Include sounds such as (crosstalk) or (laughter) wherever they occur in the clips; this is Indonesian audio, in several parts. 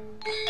you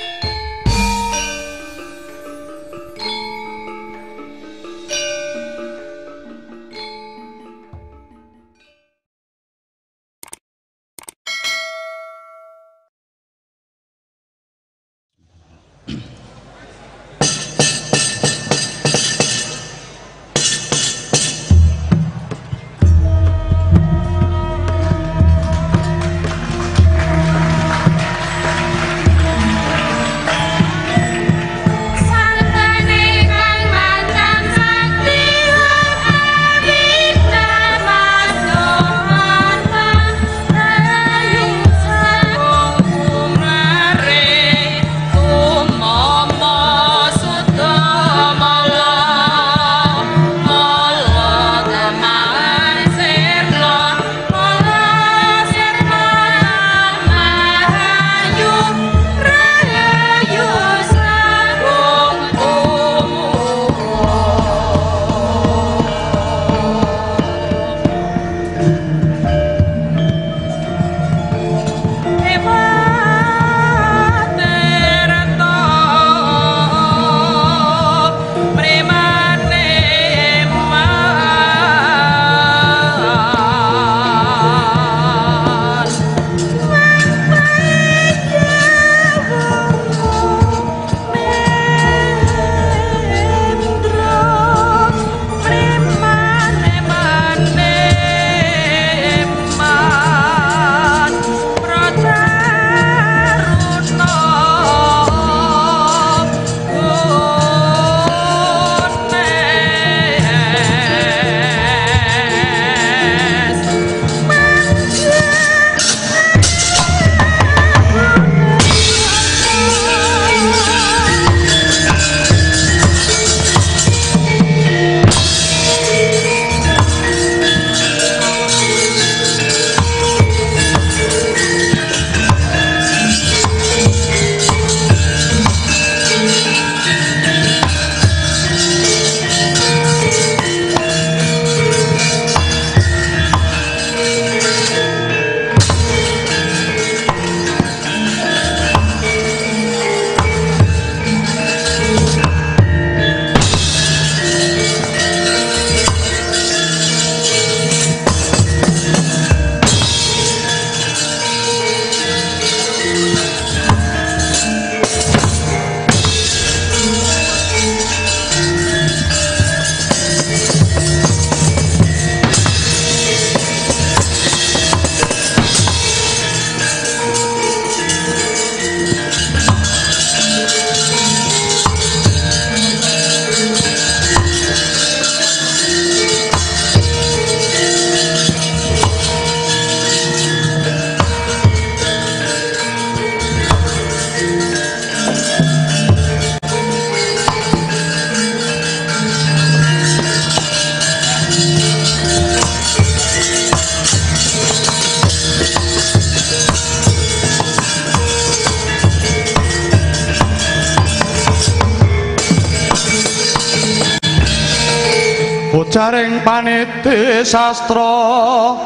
paniti sastra.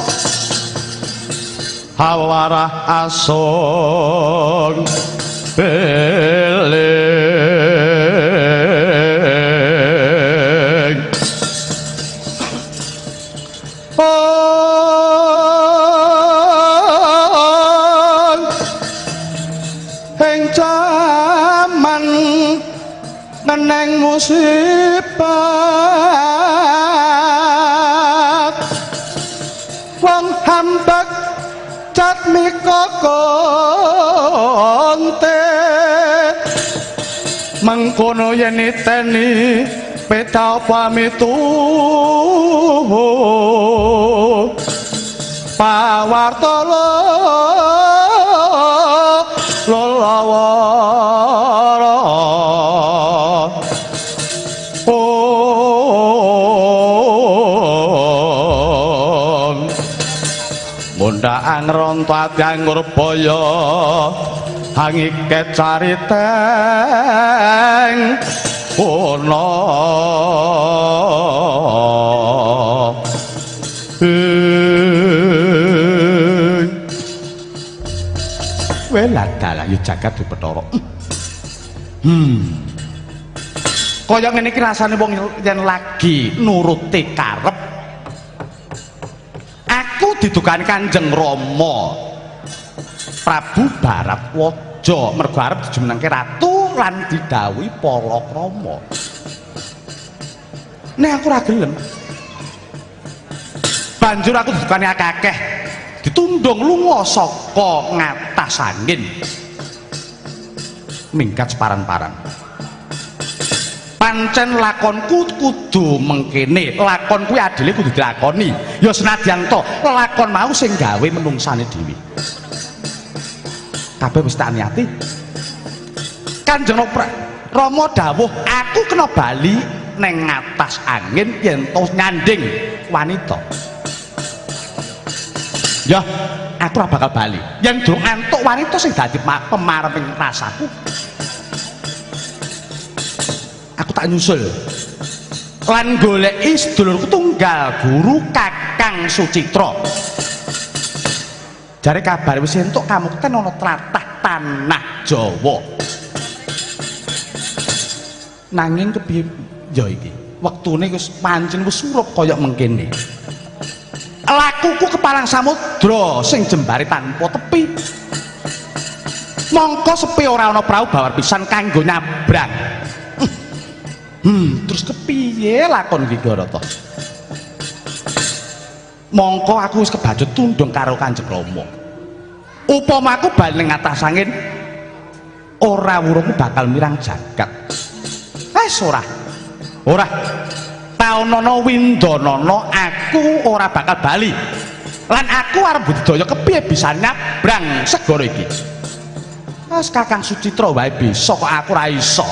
Hawarah asung beling oh ing jaman neneng musibah mengkono yen niteni peta pamitu pawartala lolawara. Oh Mundhaan rontat kang ngurbaya hangiket cariteng ono Wela dalah ya jagat di Bathara. Hmm. Kaya ngene iki rasane wong yen lagi nuruti karep. Aku didukani Kanjeng Rama. Prabu Baratwaja mergo arep dijumenengke ratu lan didhawuhi Palakrama. Nek aku ora gelem. Banjur aku didukani akeh-akeh. Ditundung lunga saka ngatas angin. Mingkat separan-paran. pancen lakonku kudu mengkene lakon kuwi adile kudu dilakoni ya senadyan to lakon mau sing gawe menungsane dhewe kabeh wis tak niati. Kanjeng Rama dawuh aku kena bali neng atas angin yen to nyanding wanita. Ya aku ora bakal bali. Yen durung antuk wanita sing dadi pemareping rasaku. Aku tak nyusul. Lan goleki sedulurku tunggal guru Kakang Sucitra jare kabar wis entuk kamukten ana tlatah tanah Jawa. Nanging kepiye ya iki wektune wis pancen wis surup kaya mengkene. Lakuku kepalang samudra sing jembare tanpa tepi. Mongko sepi ora ana prau bawar pisan kanggo nyabrang. Hmm, terus kepiye lakon iki Garata? Mongko aku wis kebajut tundung karo Kanjeng Rama. Upama aku bali ning atas angin, ora wuruku bakal mirang jagat. Wes ora. Ora. Taunana windanana aku ora bakal bali. Lan aku arep budidaya kepiye bisa nyabrang segara iki? Wes Kakang Sucitra wae bisa kok aku ora iso.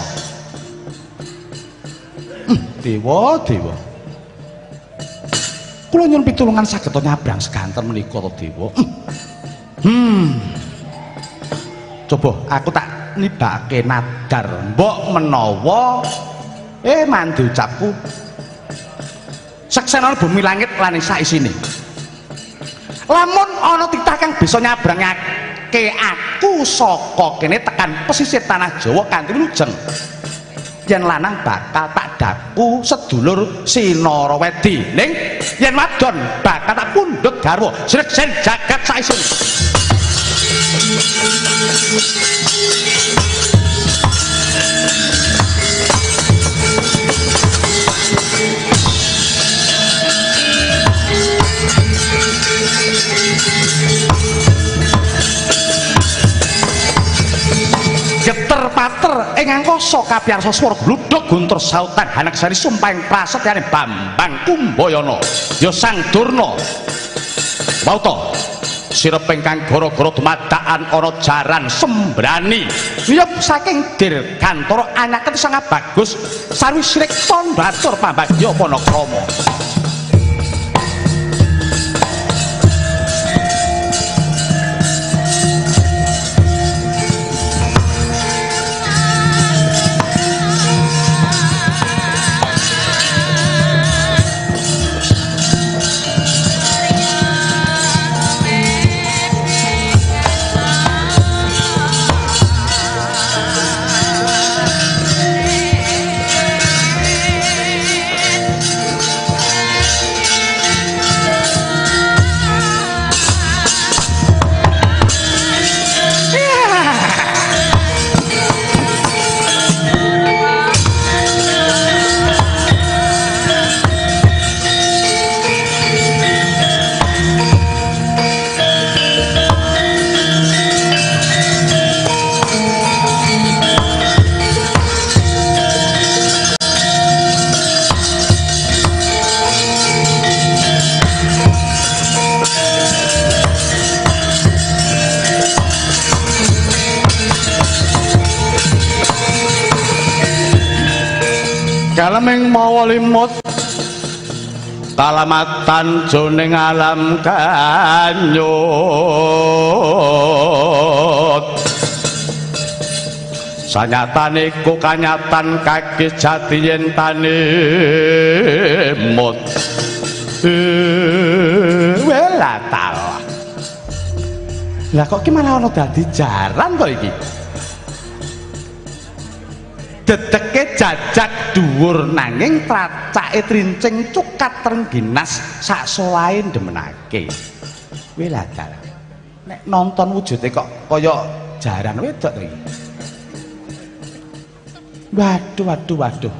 Dewa, Dewa. Kula nyuwun pitulungan saged nyabrang seganten menika to, Dewa. Hmm. Coba aku tak nibake nadar. Mbok menawa eh mandi ucapku. Seksena bumi langit lan saisine. Lamun ana titah kang bisa nyabrangake aku saka kene tekan pesisir tanah Jawa kanthi lujeng. Yen lanang bakal tak daku sedulur Sinarawedi ning yen wadon bakal tak pundhut garwa. Sregsen jagat saesun ing angkasa kapiyarsa swara gludhug guntur sautan hanaksari sumpahing prasetyane Bambang Kumbayana. Ya Sang Durna. Bauta sirep ingkang gara-gara dumadakan ana jaran sembrani. Wiyep saking dirgantara anyaken sang bagus. Sarwi srik tandhatur pambagya panakrama kaleming mawa limut. Kalamatan joning alam kanyut. Sanyatane iku kanyatan kaki jati yen tanimut wela talah lah kok ki malah ana dadi jaran kok iki dedeke jajak dhuwur nanging tracake trincing cukat trengginas sak solain demenake kuwi lah nek nonton wujude kok kaya jaran wedok to waduh waduh waduh.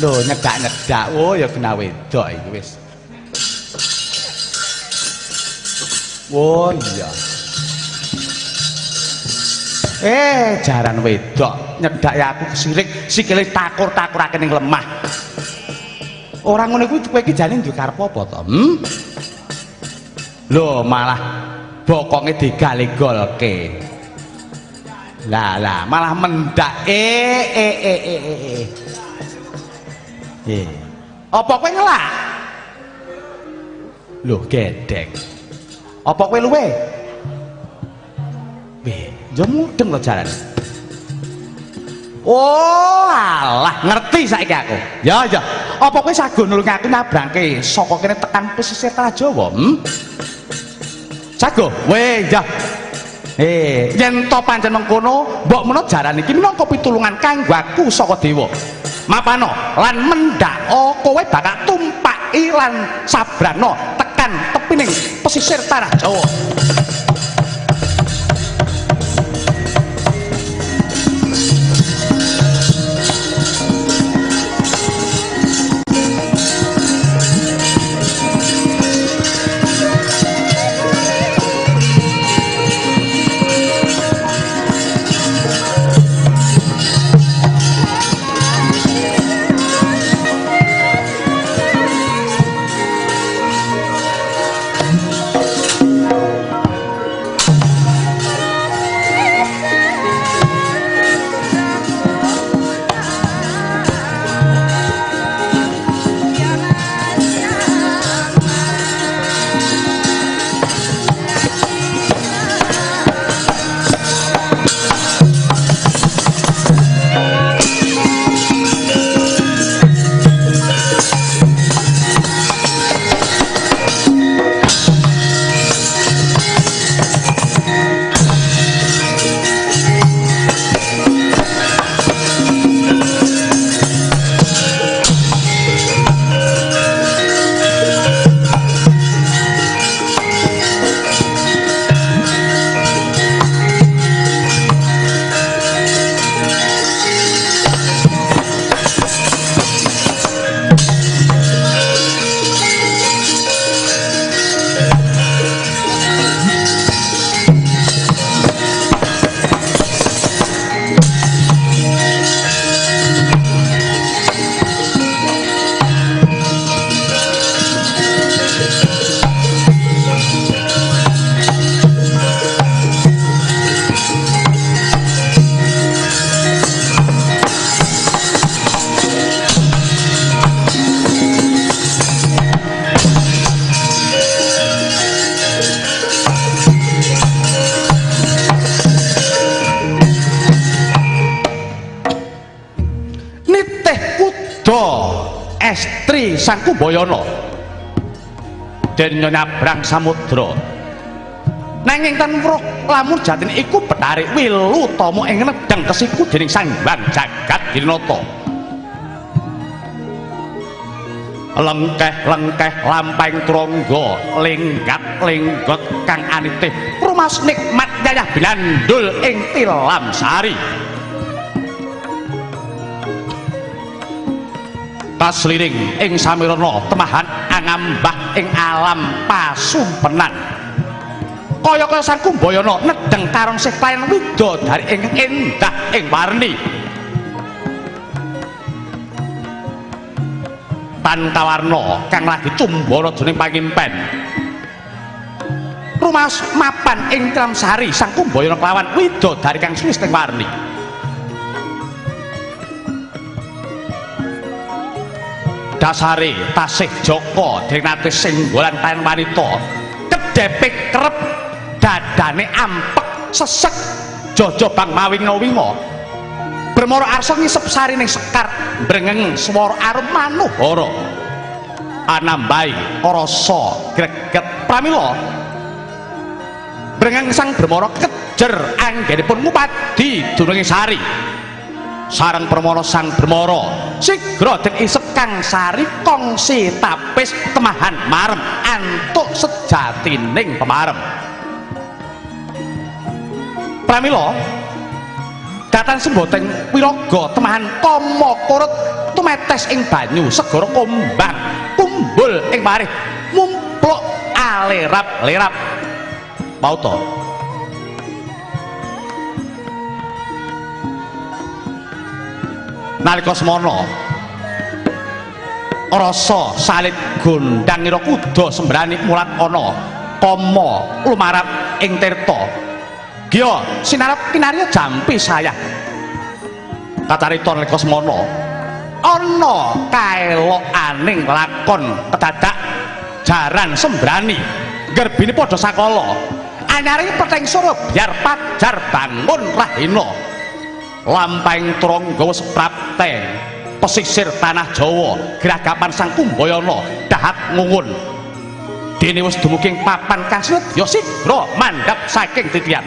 Lho nyegak-nyegak oh ya kena wedok iki wis. Oh iya Eh, jaran wedok nyedak ya aku kesirik sikile takur-takurake ning lemah. Ora ngono kuwi kowe iki jane duwe karep apa to? Hm? Lho, malah bokonge digalegolke. Lah lah, malah mendak eh eh eh eh eh. Eh. Apa kowe ngelak? Lho, gedek. Apa kowe luwe? Weh. Ya mudeng to jalan. Oh, alah, ngerti saiki aku. Ya, ya. Apa kowe sago nulungi aku nyabrangke saka kene tekan pesisir Tanah Jawa? Hm? Sago? Weh, ya. Eh, yen to pancen mengkono, mbok menawa jaran iki minangka pitulungan kanggo aku saka dewa. Mapano lan mendak oh, kowe bakal tumpaki lan sabrano tekan tepining pesisir Tanah Jawa. Den nyabrang samudra. Nanging tan lamun jatin iku petarik wilu tama ing nedang kesiku dening Sang Hyang Jagat Dinata lengkeh-lengkeh lampahing trangga linggat-linggot kang anitih rumas nikmat yayah bilandul ing tilam sari. Kasliring ing samirana temahan angambah ing alam pasumpenan. Kaya kaya sang kumbayana nedeng karong sih klien widodari ing endah ing warni. Pantawarna kang lagi cumbara dening pangimpen. Rumas mapan ing sari sang kumbayana kelawan widodari kang suwis ing warni dasare tasih Joko denate singgolan kain wanita. Kedepik kerep dadane ampek sesek jojo bang mawinga winga bermoro arsa ngisep sari ning sekar brengeng swara arum manuhara anambai rasa greget pramila. Brengeng sang bermara kejer anggenipun ngupadi dununge sari. Sareng permara sang bermara sigra den isep kang sari kongsi tapis temahan marem antuk sejatining pemarem. Pramila datan semboten wiraga temahan kama kurut tumetes ing banyu segara kumbang kumbul ing marih mumpluk alerap-lerap mau to nalika semana rasa salib gondang ira kuda sembrani mulat ana kama lumarap ing tirta Gya sinarep kinarya jampi saya. Kacarita nalika semana ana kaelokaning lakon kedadak jaran sembrani gerbine padha sakala. Anyare peteng sura biar pajar bangun rahina. Lampahing trangga wis pesisir tanah Jawa geragapan sang Kumbayana dahat ngungun. dene wis dumugi papan kasut sigra mandhap saking titian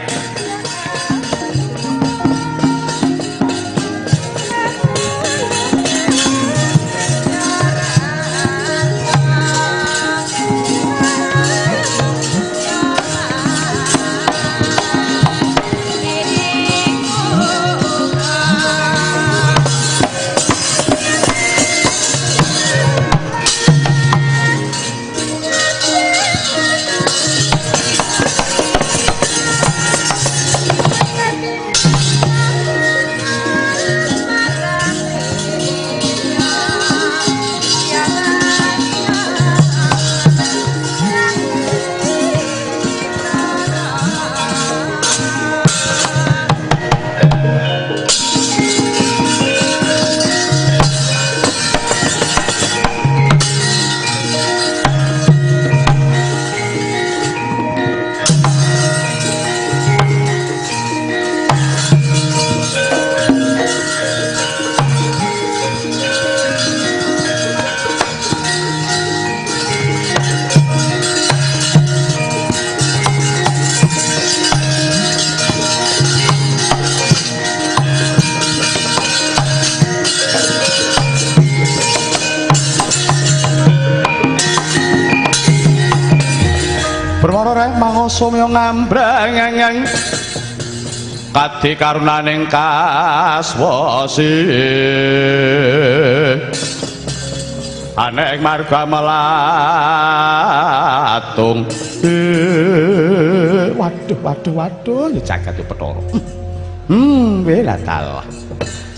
ngambrang kadi karunaning kaswasi. Anek marga melatung. Waduh waduh waduh. Ya jagat petoro hmm wela dalah.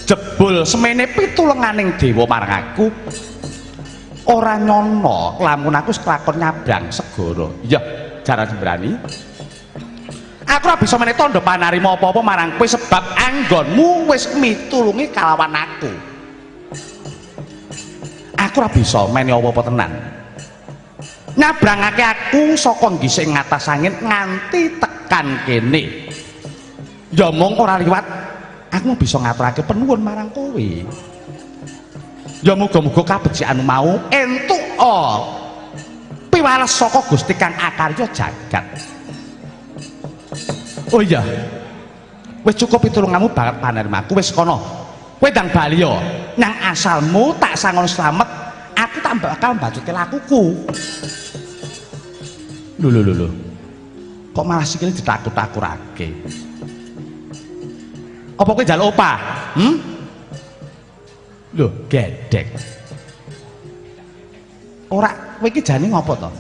Jebul semene pitulenganing dewa marang aku. Ora nyono lamun aku kelakon nyabrang segara. Iya jaran sembrani aku ora bisa meneh tandha panarima apa-apa marang kowe sebab anggonmu wis mitulungi kalawan aku. Aku ora bisa meneh apa-apa tenan. Nyabrangake aku saka ngisik ngatas angin nganti tekan kene. Ya mung ora liwat aku bisa ngaturake penuwun marang kowe. Ya muga-muga kabecikanmu mau entuk oh piwales saka Gusti Kang Akarya jagat. Oh iya. Wis cukup pitulunganmu banget panerimaku wis kono. Kowe ndang bali yo. Nang asalmu tak sangon slamet, aku tak bakal mbacuti lakuku. Lho lho lho. Kok malah sikile ditakut-takurake? Apa kowe njaluk opah? Hm? Lho, gedek. Ora kowe iki jane ngopo to?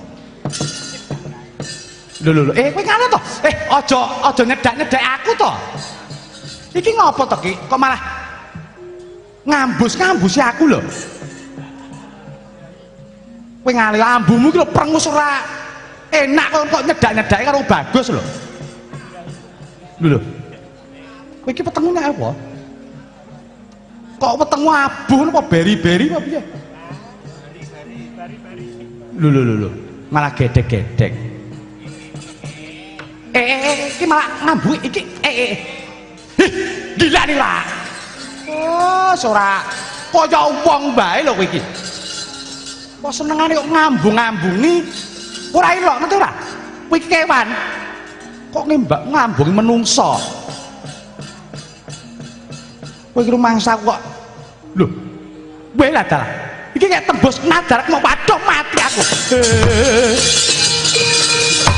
Lho lho lho, eh kowe ngene to? Eh aja aja nyedak-nyedek aku to. Iki ngopo to ki? Kok malah ngambus-ngambusi aku lho. Kowe ngali ambumu iki lho prengus ora enak kok kok nyedak-nyedake karo bagus lho. Lho lho. Kowe iki petengmu nek apa? Kok wetengmu abu apa beri-beri apa piye? lho lho lho malah gedek-gedek eh iki malah ngambu iki. Eh eh. Gila nih lah. Oh sora. Kaya wong bae lho kowe iki? Kok senengane kok ngambung-ngambungi? Ora ilok ngerti ora kowe kewan. Kok ngembak ngambung menungso? Kowe iki rumangsa kok. Lho kowe lah dalah iki kayak tembus nadar mau waduh mati aku.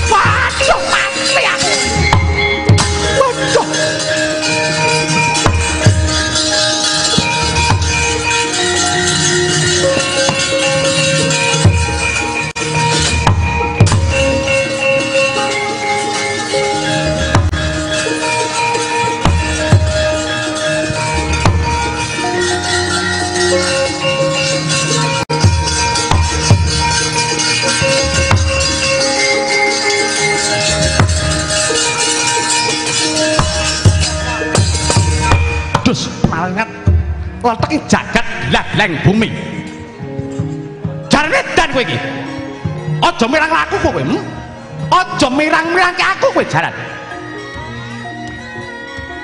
Waduh mati Hallelujah. Leteki jagat glagleng bumi. Jarane dan kowe iki. Aja mirang laku kowe hmm? aja mirang-mirang ke aku kowe jaran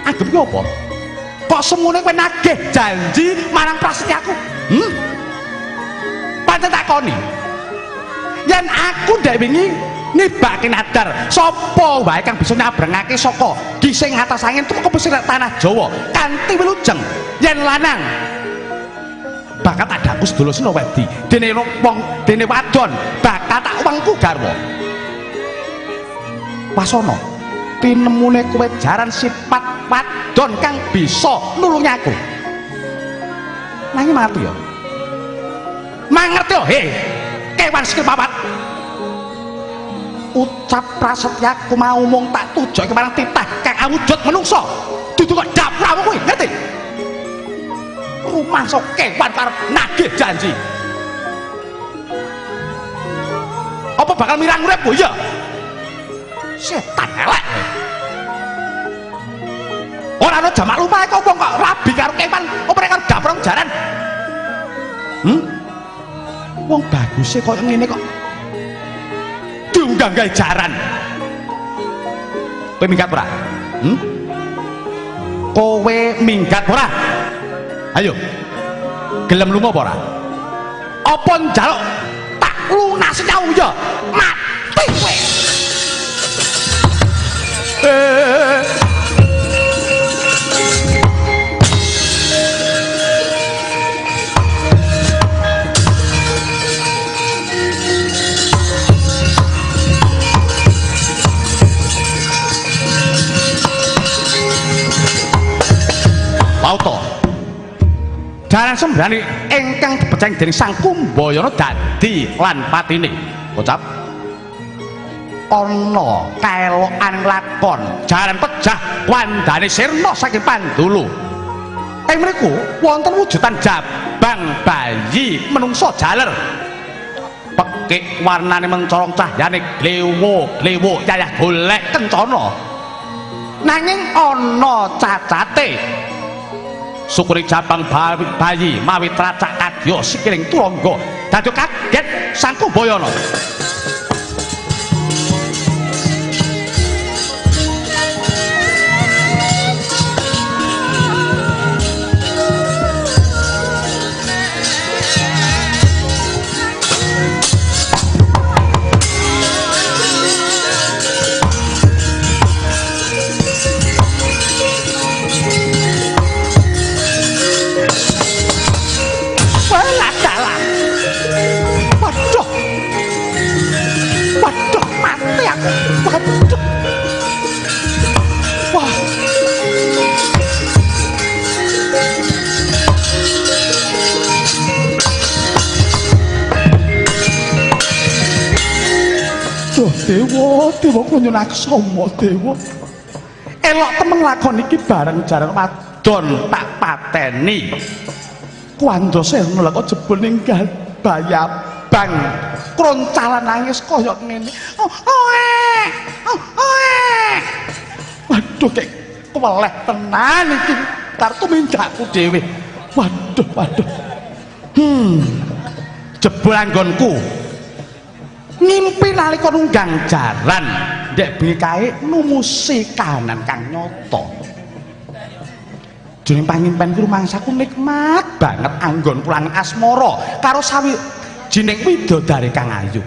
anggap ki apa? Kok semuanya kowe nagih janji marang prasetyaku hmm? pancen takoni yen aku ndek wingi nibake nadar sapa wae kang bisa nyabrangake saka gising atas angin tuku pesir tanah Jawa? Kanthi wilujeng yen lanang. Bakat adaku sedulur seno wedi dene wong dene wadon. Bakat tak wengku garwa. Pasono tinemune kowe jaran sifat wadon kang bisa nulungi aku. Nanging mati ya? Mangerti yo he kewan sikil papat ucap prasetyaku mau mung tak tujuk ke marang titah kang awujud menungso. Dudu kok dapramu kuwi ngerti? Rumah sok kewan karep nagih janji. Apa bakal mirang uripku ya setan elek. Ora ana jamak lupa kok wong kok rabi karo kewan apa nek karo daprong jaran? Hmm? Wong baguse kok ngene kok diundang gawe jaran. Kowe minggat ora? Hmm? Kowe minggat ora? Ayo. Gelem lunga apa ora? Apa njaluk? Tak lunasi nyawu ya mati kowe. Eh Dalan sembrani ingkang dipeceng dening Sang Kumbayana dadi lan patine. Bocap. Ana kaelokan lakon jaran pejah wandane sirna saking Pandulu. Ing mriku wonten wujudan jabang bayi menungso jaler. Pekik warnane mencorong cahyane glewo, glewo yayah golek kencana. Nanging ana cacate sukuri jabang bayi mawi tracak kadya sikiring turangga dadi kaget sang kubayana dewa, kunjun aksama, dewa. Elok temen lakon iki bareng jarang wadon tak pateni. Kuando seno lek jebul ning bayabang kroncalan nangis kaya ngene. Oh, oh, eh. oh, oh, eh. Waduh kek keleh tenan iki kartu mindaku dhewe. Waduh, waduh. Hmm. Jebul anggonku. Ngimpi nalika nunggang jaran, ndek kae numusi kahanan kang nyata. Jane pangimpen ku rumangsaku nikmat banget anggon pulang asmara karo sawi jining widodari kang ayu.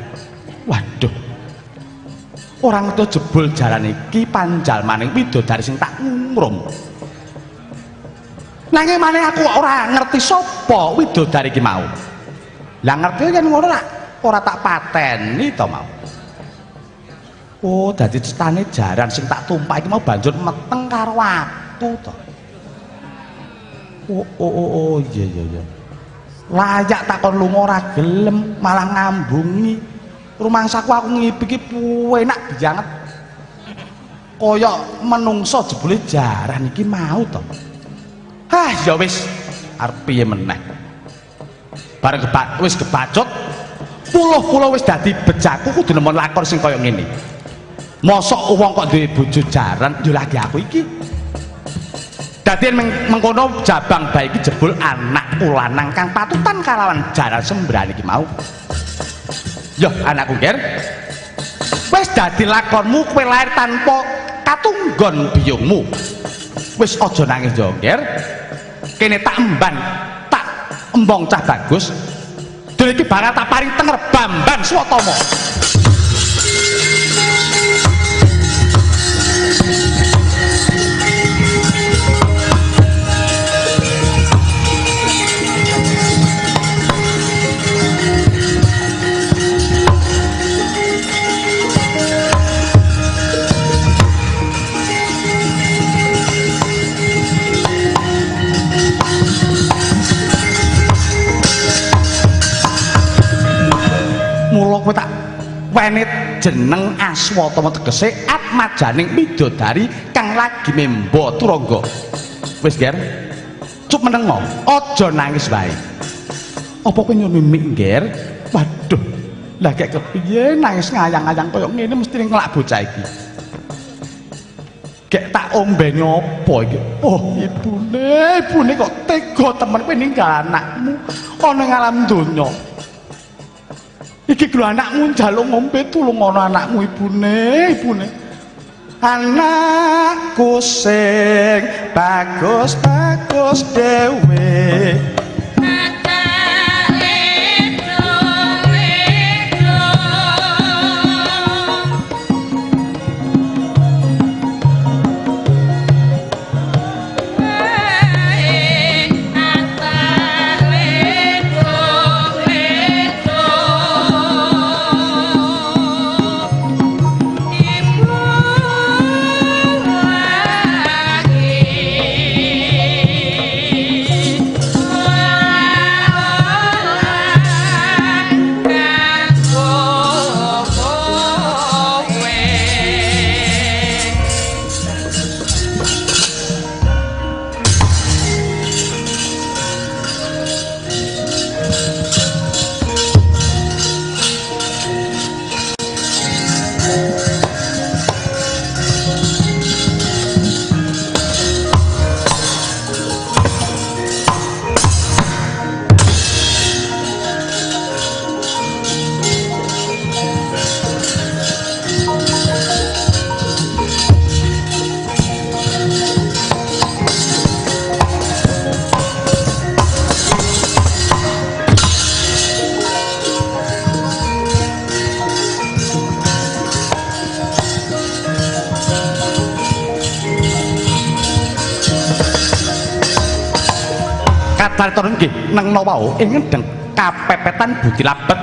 Waduh. Orang itu jebul jalan iki panjal maning widodari sing tak ngumrum. Nanging maneh aku ora ngerti sapa widodari iki mau. Lah ngerti yen ngono ora tak pateni to mau. Oh, dadi cetane jaran sing tak tumpah iki mau banjur meteng karo watu to. Oh, oh, oh, oh, iya iya iya. Layak takon lunga ora gelem, malah ngambungi. rumangsaku aku ngipiki enak banget kaya menungso jebule jaran iki mau to ah ya wis arep piye meneh bareng kepak wis puluh-puluh wis dadi bejaku kudu nemen lakon sing kaya ngene mosok wong kok duwe bojo jaran yo lagi aku iki dadi mengkono jabang baik iki jebul anak ulanang kang patutan kalawan jaran sembrani iki mau Yo anakku ger. Wis dadi lakonmu kowe lahir tanpa katunggon biyungmu. Wis aja nangis yo ger. Kene tak emban, tak embong cah bagus. Dene iki barang tak paring tenger Bambang Swatama. Wenit jeneng Aswatama tegese atmajaning midodari kang lagi membo turangga. Wis, Ger. Cuk meneng mau. Aja nangis wae. Apa kowe nyuwun Ger? Waduh. Lah kek kepiye nangis ngayang-ayang kaya ngene mesti ngelak bocah iki. Gek tak ombeni apa iki? Oh, ibune, ibune kok tega temen kowe ninggal anakmu ana ing alam donya. Iki lho anakmu njaluk ngombe tulung ana anakmu ibune ibune. Anakku sing bagus bagus dhewe wau ing ngedeng kapepetan budi labet.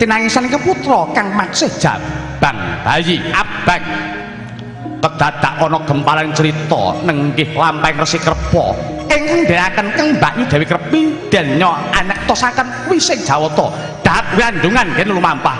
Tinangisan putra kang maksih jabang bayi abang. Kedadak ana gempalan cerita nenggih lampeng Resi Krepa ing ndhiraken Kang Mbakyu Dewi Krepi denya anak tosaken kuwi sing Jawata. Dahat wandungan yen lumampah.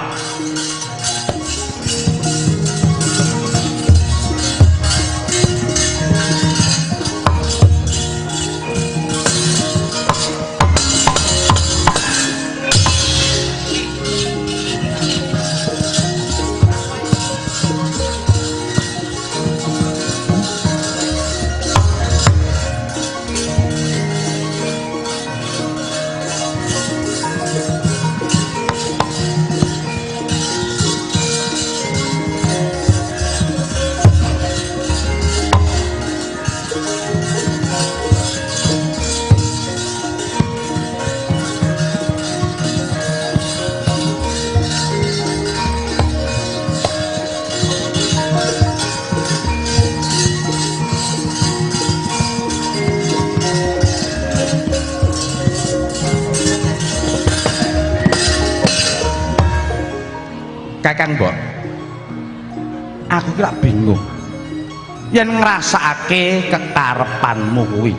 Kakang mbok. Aku kira bingung. Yen ngrasakake kekarepanmu kuwi.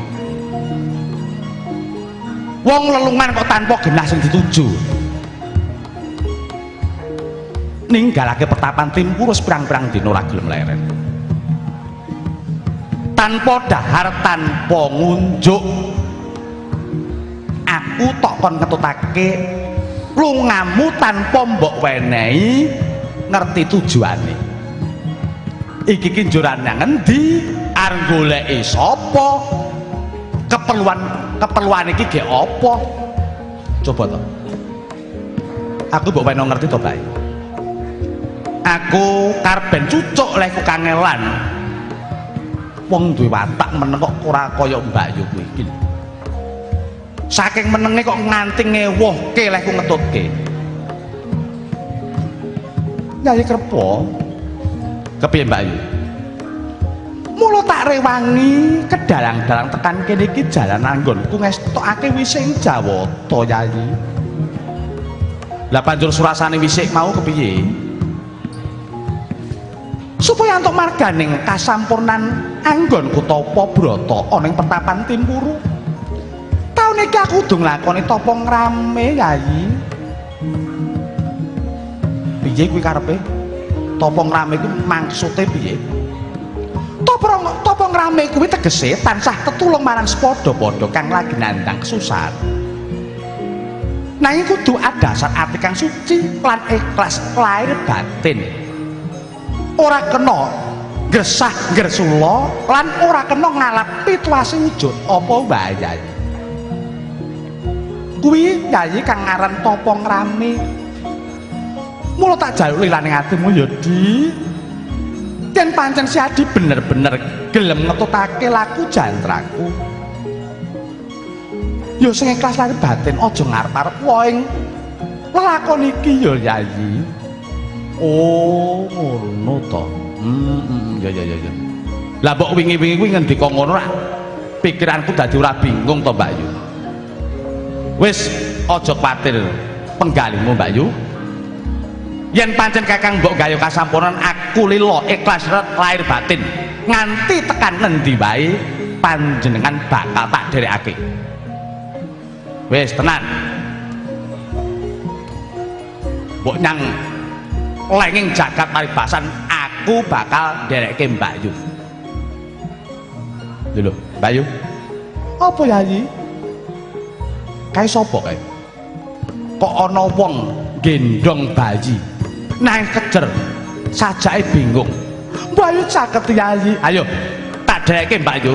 Wong lelungan kok tanpa genah sing dituju? Ninggalake pertapan timku wis pirang-pirang dina ora gelem leren tanpa dahar tanpa ngunjuk aku tok kon ngetutake lungamu tanpa mbok wenehi ngerti tujuane. Iki ki njuran nang endi goleki sapa? Keperluan keperluan iki ge apa? Coba to. Aku mbok wenehi ngerti to bae aku karben cucuk lek kangelan. Wong duwe watak meneng kok ora kaya Mbak Yu kuwi saking menenge kok nganti ngewohke lek ku ngetutke Nyai Krepo kepiye Mbak Yu Mula tak rewangi kedalang-dalang tekan kene iki jalan anggonku ngestokake wising Jawata Yayi Lah banjur surasane wisik mau kepiye? Supaya untuk marganing kasampurnan anggon kutapa brata ana ing pertapan timpuru taun iki aku kudu nglakoni tapa ngrame yayi piye kuwi karepe? Tapa ngrame kuwi maksude piye? Tapa tapa ngrame kuwi tegese tansah tetulung marang sepadha-padha kang lagi nandang kesusahan. Nanging kudu adasar ati kang suci lan ikhlas lahir batin. Ora kena gesah gersula lan ora kena ngalap situasi wujud apa wae kuwi yayi kang ngaran topong rame mula tak jaluk lilaning atimu ya di yen pancen si adi bener-bener gelem ngetutake laku jantraku ya sing ikhlas lahir batin aja ngarep-arep wae lelakon iki ya yayi Oh, ngono to. Hmm, ya ya ya ya. Lah mbok wingi-wingi kuwi ngendika ngono ra pikiranku dadi ora bingung to, Mbak Yu. Wis aja kuwatir penggalihmu, Mbak Yu. Yen pancen Kakang mbok gayo kasampurnan aku lilo ikhlas lahir batin nganti tekan nendi wae panjenengan bakal tak derekake. Wis tenan. Mbok nyang lenging jagat paribasan aku bakal derekke Mbak Yu dulu Mbak Yu apa ya kae sapa kae? Kok ana wong gendong bayi nang kejer sajake bingung. Mbak Yu caket Yayi ayo tak derekke Mbak Yu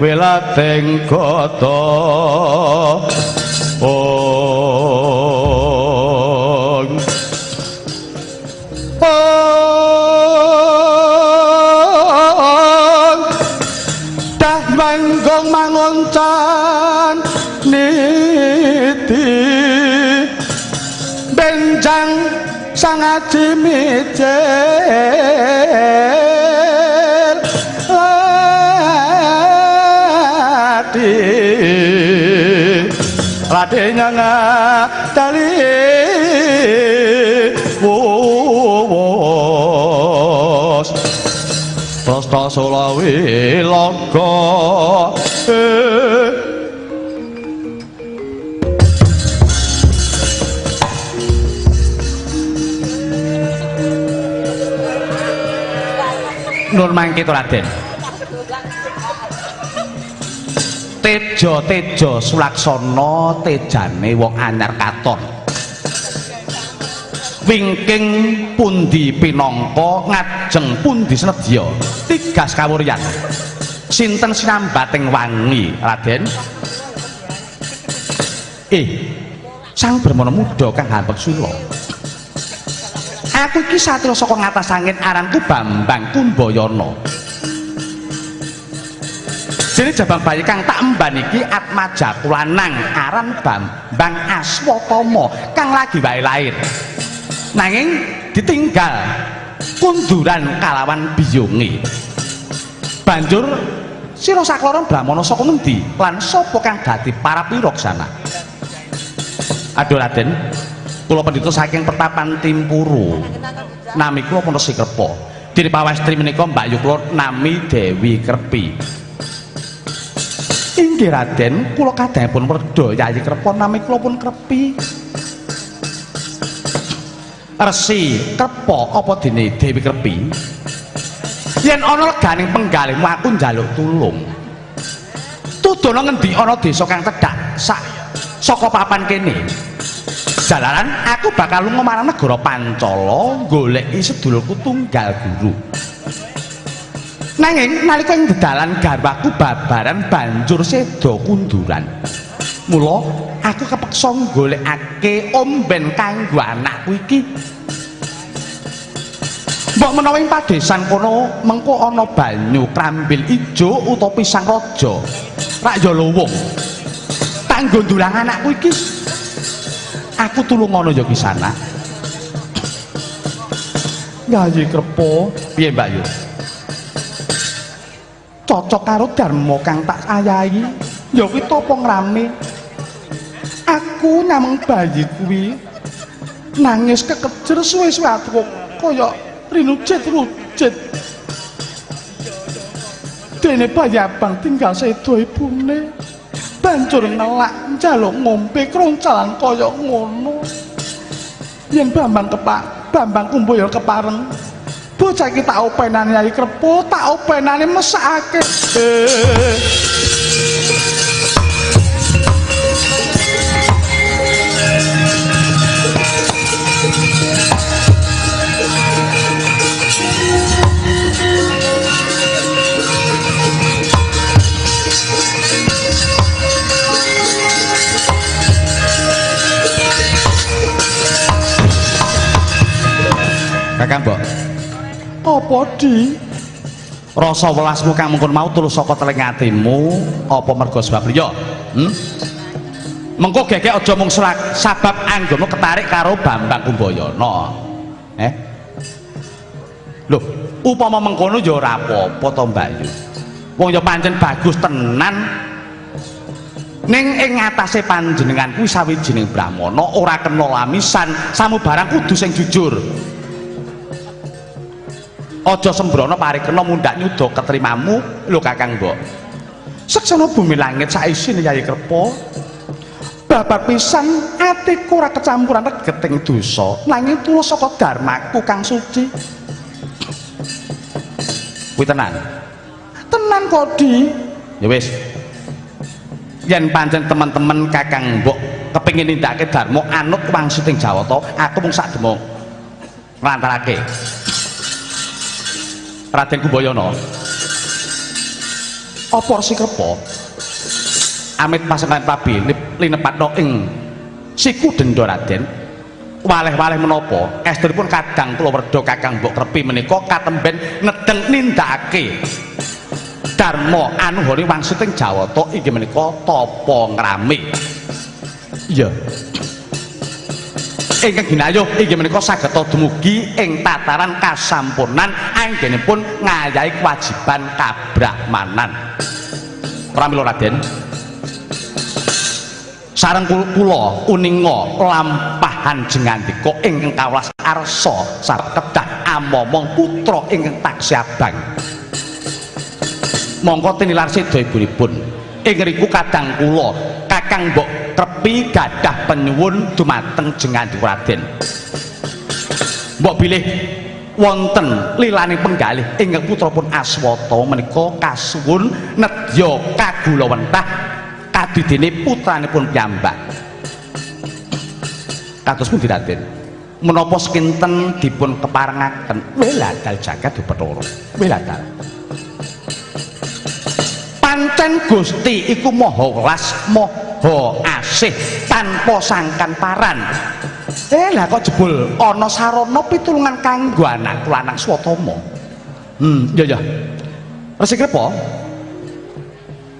wilateng kota ade nyang tali wos. Prasta sulawi laga eh. nur mangke to raden. Tejo sulaksana tejane wong anyar katon. Wingking pundi pinangka ngajeng pundi senedya tigas kawuryan. Sinten sinambating wangi Raden? Eh, sang Brahmana muda kang hampek sula. Aku iki satria saka ngatas angin aranku Bambang Kumbayana. Jadi jabang bayi kang tak emban iki Atmaja Kulanang aran Bambang Aswatama kang lagi wae lahir. Nanging ditinggal kunduran kalawan biyunge. Banjur sira sakloron Brahmana saka ngendi lan sapa kang dadi para piroksana? Aduh Raden, kula pendhita saking pertapan Timpuru. Nami kula Pondok Sikrepa. Dene pawestri menika Mbak Yu kula nami Dewi Krepi. Inggih Raden, kula kadangipun werda Yayi Krepa nami kula pun Krepi. Resi Krepa apa dene Dewi Krepi? Yen ana leganing penggalihmu aku njaluk tulung. Tudono ngendi ana desa kang cedhak sak saka papan kene. Jalaran aku bakal lunga marang negara Pancala goleki sedulurku tunggal guru. Nanging nalika ing dalan garwaku babaran banjur seda kunduran. Mula aku kepeksa golekake omben kanggo anakku iki. Mbok menawa ing padesan kono mengko ana banyu krambil ijo utawa pisang raja. Rak ya luwung. Tak nggo ndulang anakku iki. Aku tulung ngono ya kisana. Yayi Krepa, piye Mbak Yu? Cocok karo dharma kang tak ayahi. Ya kuwi tapa ngrame. Aku nyameng bayi kuwi nangis kekejer suwe-suwe aku kaya rinujit-rujit. Dene bayi abang tinggal sedo ibune. banjur ngelak njaluk ngombe kroncalan kaya ngono yen Bambang kepak Bambang Kumboyo kepareng bocah iki tak openane Yai Krepo tak openane mesakake. Kakang Mbok. Apa di? Rasa welasmu kang mengkon mau tulus saka teling atimu apa mergo sebab liya? Hmm? Mengko gegek aja mung sabab anggomu ketarik karo Bambang Kumbayana. Eh? Loh, upama mengkono ya ora apa-apa to Mbak Yu. Wong ya pancen bagus tenan. Ning ing ngatasé panjenengan kuwi sawijining brahmana ora kena lamisan, samubarang kudu sing jujur. Aja sembrono parikena mundhak nyuda ketrimamu lho Kakang Mbok. Seksana bumi langit saisine Yayi Krepa. Babar pisan atiku ora kecampuran regeting dosa, nanging tulus saka dharmaku kang suci. Kuwi tenan. Tenan kok, Di. Ya wis. yen pancen teman-teman kakang mbok kepingin nindakake dharma anut wangsuting Jawata aku mung sak demung nglantarake Raden Kumbayana apa sikrepa amit pasengan pabi linepatno ing siku denda Raden waleh-waleh menapa estunipun kadang kula werda kakang mbok krepi menika katemben nedeng nindakake Darma anuhane wangsuting Jawata inggih menika tapa ngrami. Iya. Ingkang ginayuh inggih menika saged dumugi ing tataran kasampurnan anggenipun ngayahi kewajiban kabrahmanan. Pramila Raden. Sareng kula uninga lampahan jengandika ingkang kawas arsa sareng kedah amomong putra ingkang taksih abang. mongko tinilar sedo ibunipun ing riku kadang kula kakang mbok trepi gadah penyuwun dumateng jengan Raden. Mbok bilih wonten lilane penggalih ingkang putra pun Aswata menika kasuwun nedya kagulawentah kadidene putranipun piyambak. Kados pundi Raden? Menapa sekinten dipun keparengaken? Weladal jagat dipethara weladal pancen Gusti iku maha welas maha asih tanpa sangkan paran. Eh lah kok jebul? Ana sarana pitulungan kanggo anak lanang swatama. Hmm iya ya resik apa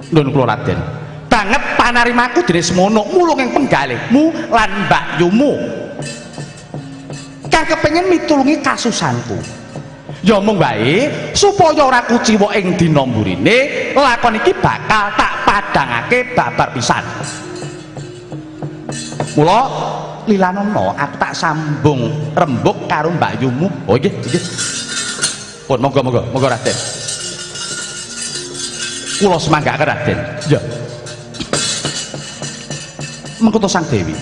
Nun kula Raden. Banget panarimaku dene semono mulung ing penggalihmu lan mbakyumu. Kang kepengin mitulungi kasusanku. Ya mung wae supaya ora kuciwa ing dina mburine lakon iki bakal tak padhangake babar pisan. Mula lilanana aku tak sambung rembug karo Mbak Yumu. Oh nggih nggih. Pun monggo monggo monggo Raden. Kula semanggake Raden. Ya. Mengkutus sang Dewi.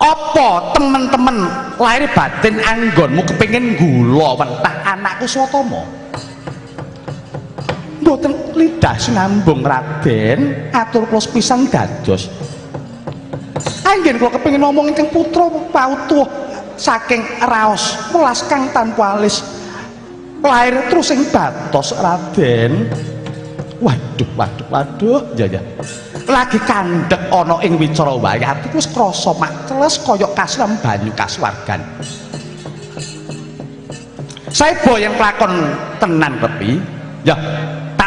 Apa temen-temen lahir batin anggonmu kepingin gula wentah anakku swatama mboten lidah sinambung raden. Atur kula pisan dados. Anggen kula kepingin ngomong ingkang putra pautuh saking raos welas kang tanpa alis. Lahir terus ing batos raden. Waduh waduh waduh. Ya ya. Lagi kandhek ana ing wicara wayat iku wis krasa makles kaya kasram banyu kaswargan. Saya boyong kelakon tenan kepi ya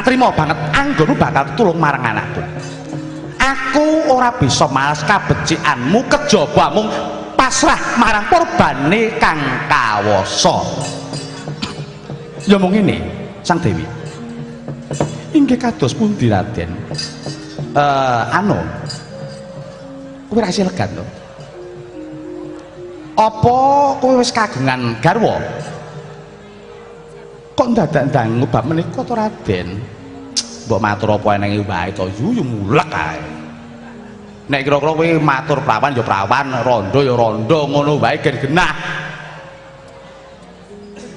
terima banget anggomu bakal tulung marang anakku. Aku ora bisa males kabecikanmu kejobamu pasrah marang korbane kang kawoso ya ini sang dewi. Inggih kados pundi Raden? Uh, anu kowe ra legan to apa kowe wis kagungan garwa? Kok dadak ndang bab menika to Raden mbok matur apa enenge wae to yu mulek ae. Nek kira-kira kowe matur prawan ya prawan. Rondo ya rondo. Ngono wae gen genah.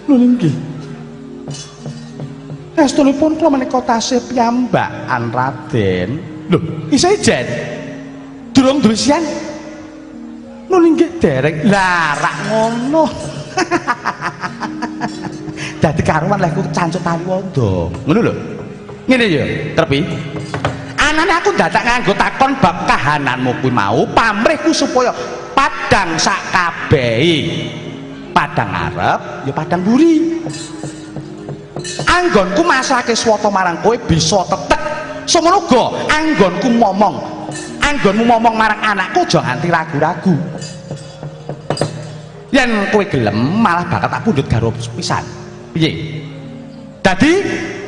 Lho nggih Estunipun kula menika tasih piyambakan Raden. Lho isih jen? Durung dulisian nun inggih dereng. Lah rak ngono. (laughs) Dadi karuan lek ku cancut tariwanda ngono lho ngene ya terpi anane aku dadak nganggo takon bab kahananmu kuwi mau pamrihku supaya padang sak kabehi padang arep ya padang buri. Anggonku masake swata marang kowe bisa tetek. Semono anggonku momong. Anggonmu momong marang anakku aja nganti ragu-ragu. Yen kowe gelem malah bakal tak pundhut garwa pisan. Piye? Dadi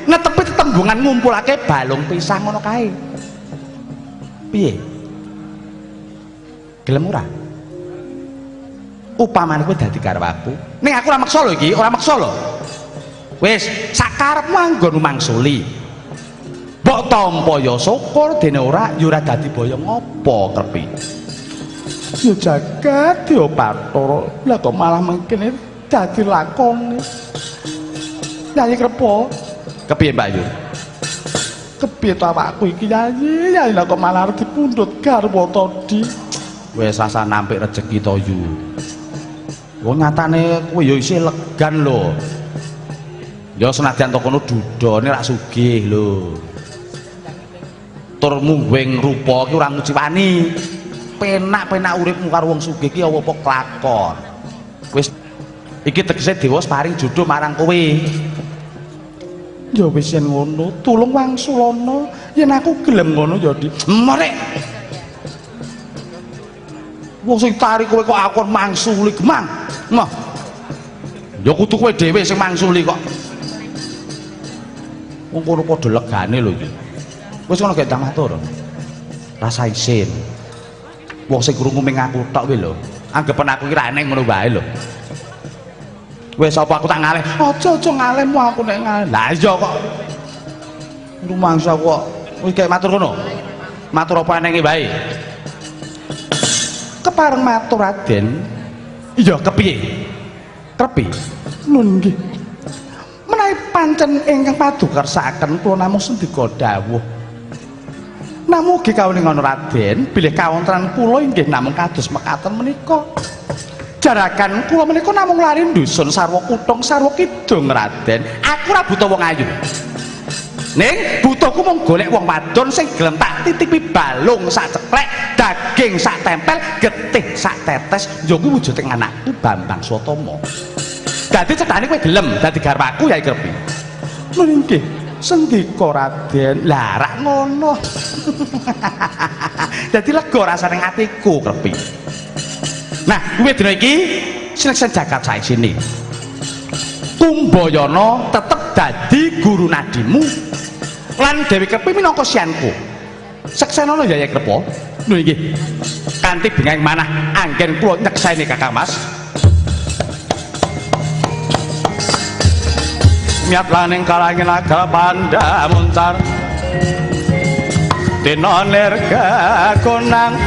netepi tetembungan ngumpulake balung pisang ngono kae. Piye? Gelem ora? Upamane kowe dadi garwaku ning aku ora maksa lho iki ora maksa lho. Wis sakarepmu anggonmu mangsuli mbok tampa ya syukur dene ora ya ora dadi boyong apa krepi ya jagat ya bathara lah kok malah mengkene dadi lakone? Nyanyi krepo kepiye Mbak Yu kepiye to awakku iki yayi yayi kok malah arep dipundhut garwa to di. Wis asa nampik rejeki to yu. Wong nyatane kowe ya isih legan lho. Ya senadyan to kono dudone rak sugih lho. Tur mungguing rupa ki ora penak-penak uripmu karo wong sugih ki apa kelakon. Wis iki tegese dewa paring jodoh marang kowe ya wis yen ngono tulung wangsulana yen aku gelem ngono ya di merek wong sing tarik kowe kok aku mangsuli gemang mah ya kudu kowe dhewe sing mangsuli kok. Wong kono padha legane lho iki. Wis ngono gek matur rasa isin. Wong sing krungu ming aku tok kuwi lho. Anggapan aku ki ra eneng ngono wae lho wis apa aku tak ngalih? Aja aja ngalihmu aku nek ngalih. Lah iya kok. Rumangsa kok. Wis kek matur ngono? Matur apa enenge wae kepareng matur Raden. Iya kepiye? Kepi nun nggih. Menawi pancen ingkang padukarsakaken kula namung sendika dawuh. Namung ugi kawuning ana Raden. Bilih kawontenan kula inggih namung kados mekaten menika jarakan kula menika namung lari dusun sarwa kutung sarwa kidung Raden. Aku ora buta wong ayu. Ning butuhku mung golek wong wadon sing gelem tak titipi balung sak ceklek daging sak tempel getih sak tetes. Yo kuwi wujuding anakku Bambang Swatama. Dadi cetane kowe gelem dadi garwaku ya iki nggih. Sendika Raden? Lah rak ngono. (laughs) Dadi lega rasane atiku krepi Nah, kuwi dina iki seleksen jagat sae sini. Kumbayana tetep dadi guru nadimu lan Dewi Krepi minangka sianku. Seksenana ya ya Krepa. Lho nggih. Kanthi bengeng manah anggen kula nyekseni Kakang Mas. Miat laning kalangin naga panda muncar Dino nirga konang